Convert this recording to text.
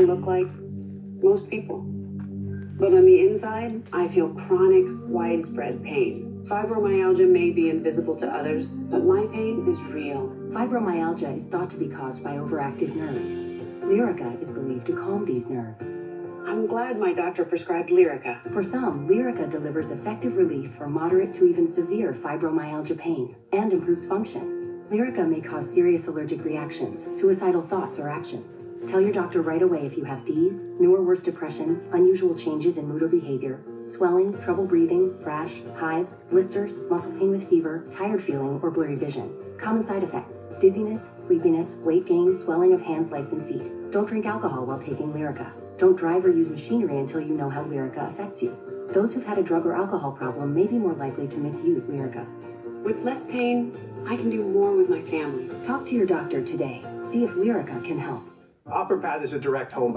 look like most people. But on the inside, I feel chronic, widespread pain. Fibromyalgia may be invisible to others, but my pain is real. Fibromyalgia is thought to be caused by overactive nerves. Lyrica is believed to calm these nerves. I'm glad my doctor prescribed Lyrica. For some, Lyrica delivers effective relief for moderate to even severe fibromyalgia pain and improves function. Lyrica may cause serious allergic reactions, suicidal thoughts, or actions. Tell your doctor right away if you have these, new or worse depression, unusual changes in mood or behavior, swelling, trouble breathing, rash, hives, blisters, muscle pain with fever, tired feeling, or blurry vision. Common side effects dizziness, sleepiness, weight gain, swelling of hands, legs, and feet. Don't drink alcohol while taking Lyrica. Don't drive or use machinery until you know how Lyrica affects you. Those who've had a drug or alcohol problem may be more likely to misuse Lyrica. With less pain, I can do more with my family. Talk to your doctor today. See if Lyrica can help. OfferPad is a direct home